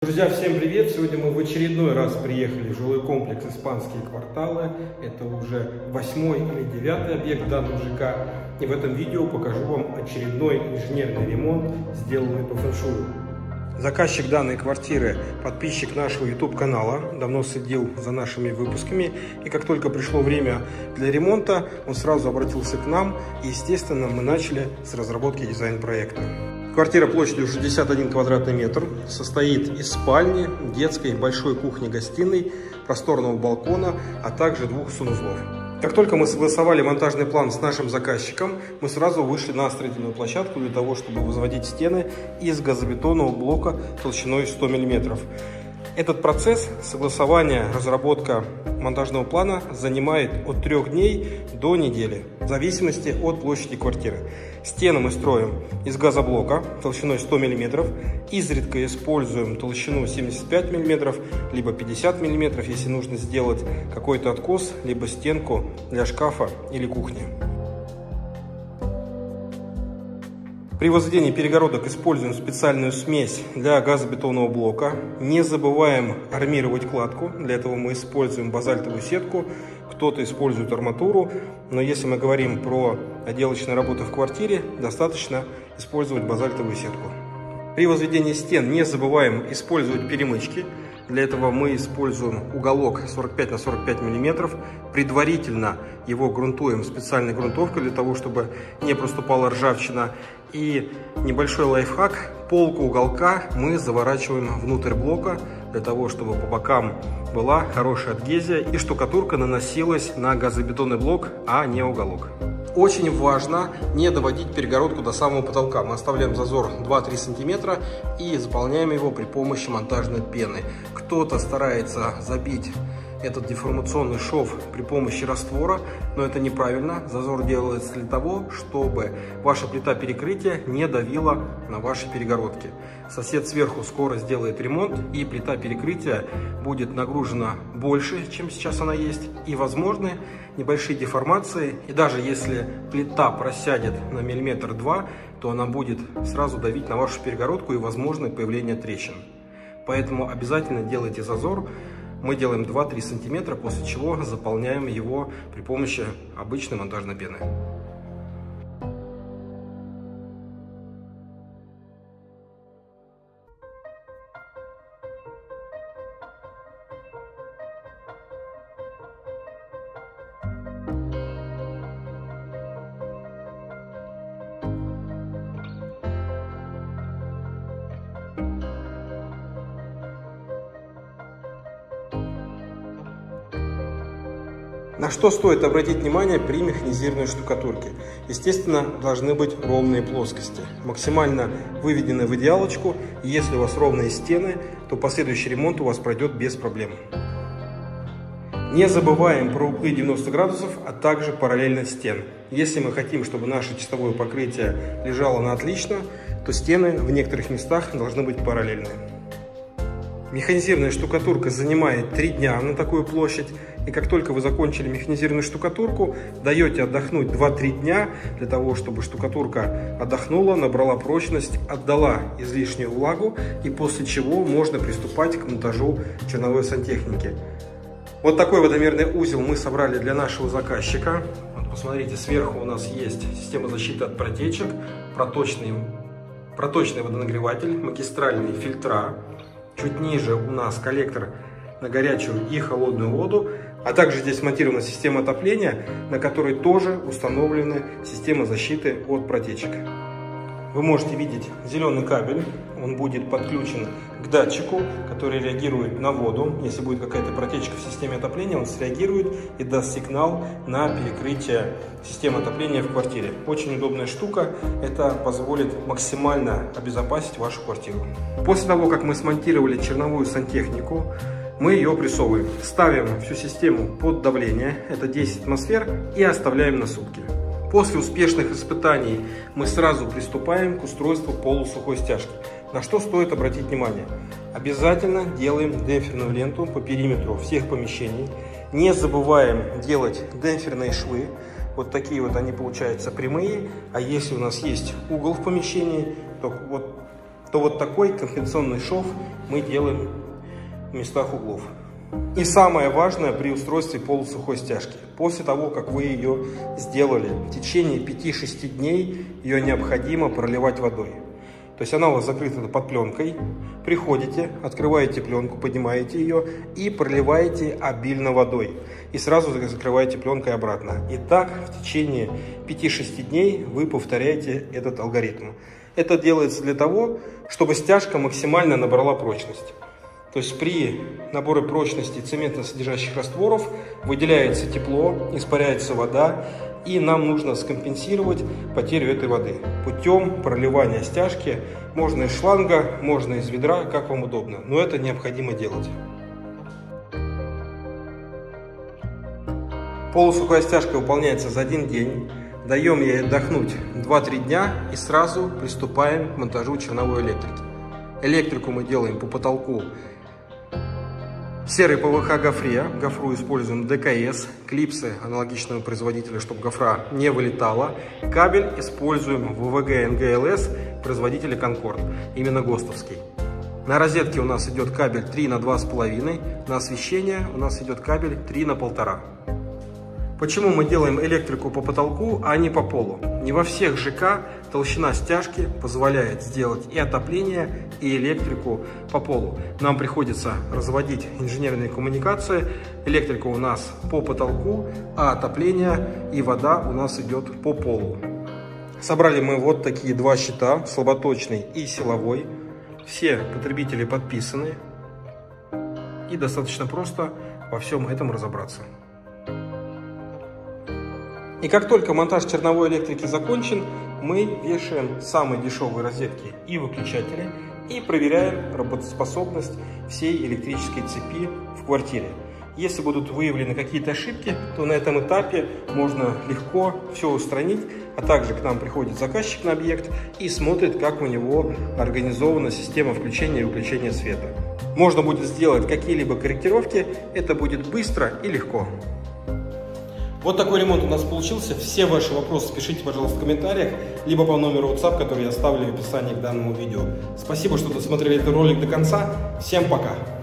Друзья, всем привет! Сегодня мы в очередной раз приехали в жилой комплекс «Испанские кварталы». Это уже восьмой или девятый объект данного ЖК. И в этом видео покажу вам очередной инженерный ремонт, сделанный по фэншую. Заказчик данной квартиры – подписчик нашего YouTube-канала, давно следил за нашими выпусками. И как только пришло время для ремонта, он сразу обратился к нам. И, естественно, мы начали с разработки дизайн-проекта. Квартира площадью 61 квадратный метр, состоит из спальни, детской, большой кухни-гостиной, просторного балкона, а также двух санузлов. Как только мы согласовали монтажный план с нашим заказчиком, мы сразу вышли на строительную площадку для того, чтобы возводить стены из газобетонного блока толщиной 100 мм. Этот процесс согласования, разработка монтажного плана занимает от трех дней до недели, в зависимости от площади квартиры. Стены мы строим из газоблока толщиной 100 мм, изредка используем толщину 75 мм, либо 50 мм, если нужно сделать какой-то откос, либо стенку для шкафа или кухни. При возведении перегородок используем специальную смесь для газобетонного блока. Не забываем армировать кладку. Для этого мы используем базальтовую сетку. Кто-то использует арматуру. Но если мы говорим про отделочные работы в квартире, достаточно использовать базальтовую сетку. При возведении стен не забываем использовать перемычки. Для этого мы используем уголок 45 на 45 миллиметров. Предварительно его грунтуем специальной грунтовкой для того, чтобы не проступала ржавчина. И небольшой лайфхак. Полку уголка мы заворачиваем внутрь блока для того, чтобы по бокам была хорошая адгезия и штукатурка наносилась на газобетонный блок, а не уголок. Очень важно не доводить перегородку до самого потолка. Мы оставляем зазор 2-3 сантиметра и заполняем его при помощи монтажной пены. Кто-то старается забить этот деформационный шов при помощи раствора, но это неправильно. Зазор делается для того, чтобы ваша плита перекрытия не давила на ваши перегородки. Сосед сверху скоро сделает ремонт, и плита перекрытия будет нагружена больше, чем сейчас она есть, и возможны небольшие деформации. И даже если плита просядет на миллиметр-два, то она будет сразу давить на вашу перегородку и возможно появление трещин. Поэтому обязательно делайте зазор мы делаем 2-3 сантиметра, после чего заполняем его при помощи обычной монтажной пены. На что стоит обратить внимание при механизированной штукатурке? Естественно, должны быть ровные плоскости, максимально выведены в идеалочку. Если у вас ровные стены, то последующий ремонт у вас пройдет без проблем. Не забываем про углы 90 градусов, а также параллельно стен. Если мы хотим, чтобы наше чистовое покрытие лежало на отлично, то стены в некоторых местах должны быть параллельные. Механизированная штукатурка занимает 3 дня на такую площадь. И как только вы закончили механизированную штукатурку, даете отдохнуть 2-3 дня для того, чтобы штукатурка отдохнула, набрала прочность, отдала излишнюю влагу и после чего можно приступать к монтажу черновой сантехники. Вот такой водомерный узел мы собрали для нашего заказчика. Вот посмотрите, сверху у нас есть система защиты от протечек, проточный, проточный водонагреватель, магистральные фильтра, Чуть ниже у нас коллектор на горячую и холодную воду, а также здесь монтирована система отопления, на которой тоже установлены система защиты от протечек. Вы можете видеть зеленый кабель, он будет подключен к датчику, который реагирует на воду. Если будет какая-то протечка в системе отопления, он среагирует и даст сигнал на перекрытие системы отопления в квартире. Очень удобная штука, это позволит максимально обезопасить вашу квартиру. После того, как мы смонтировали черновую сантехнику, мы ее прессовываем. Ставим всю систему под давление, это 10 атмосфер, и оставляем на сутки. После успешных испытаний мы сразу приступаем к устройству полусухой стяжки. На что стоит обратить внимание? Обязательно делаем демпферную ленту по периметру всех помещений. Не забываем делать демпферные швы. Вот такие вот они получаются прямые. А если у нас есть угол в помещении, то вот то вот такой компенсационный шов мы делаем местах углов. И самое важное при устройстве полусухой стяжки. После того, как вы ее сделали, в течение 5-6 дней ее необходимо проливать водой. То есть она у вас закрыта под пленкой. Приходите, открываете пленку, поднимаете ее и проливаете обильно водой. И сразу закрываете пленкой обратно. И так в течение 5-6 дней вы повторяете этот алгоритм. Это делается для того, чтобы стяжка максимально набрала прочность. То есть при наборе прочности цементно-содержащих растворов выделяется тепло, испаряется вода, и нам нужно скомпенсировать потерю этой воды путем проливания стяжки. Можно из шланга, можно из ведра, как вам удобно, но это необходимо делать. Полусухая стяжка выполняется за один день. Даем ей отдохнуть 2-3 дня и сразу приступаем к монтажу черновой электрики. Электрику мы делаем по потолку Серый ПВХ гофре. Гофру используем ДКС. Клипсы аналогичного производителя, чтобы гофра не вылетала. Кабель используем ВВГ НГЛС производителя Конкорд. Именно ГОСТовский. На розетке у нас идет кабель 3 на 2,5. На освещение у нас идет кабель 3 на 1,5. Почему мы делаем электрику по потолку, а не по полу? Не во всех ЖК толщина стяжки позволяет сделать и отопление, и электрику по полу. Нам приходится разводить инженерные коммуникации. Электрика у нас по потолку, а отопление и вода у нас идет по полу. Собрали мы вот такие два щита, слаботочный и силовой. Все потребители подписаны. И достаточно просто во всем этом разобраться. И как только монтаж черновой электрики закончен, мы вешаем самые дешевые розетки и выключатели и проверяем работоспособность всей электрической цепи в квартире. Если будут выявлены какие-то ошибки, то на этом этапе можно легко все устранить, а также к нам приходит заказчик на объект и смотрит, как у него организована система включения и выключения света. Можно будет сделать какие-либо корректировки, это будет быстро и легко. Вот такой ремонт у нас получился. Все ваши вопросы пишите, пожалуйста, в комментариях, либо по номеру WhatsApp, который я оставлю в описании к данному видео. Спасибо, что досмотрели этот ролик до конца. Всем пока!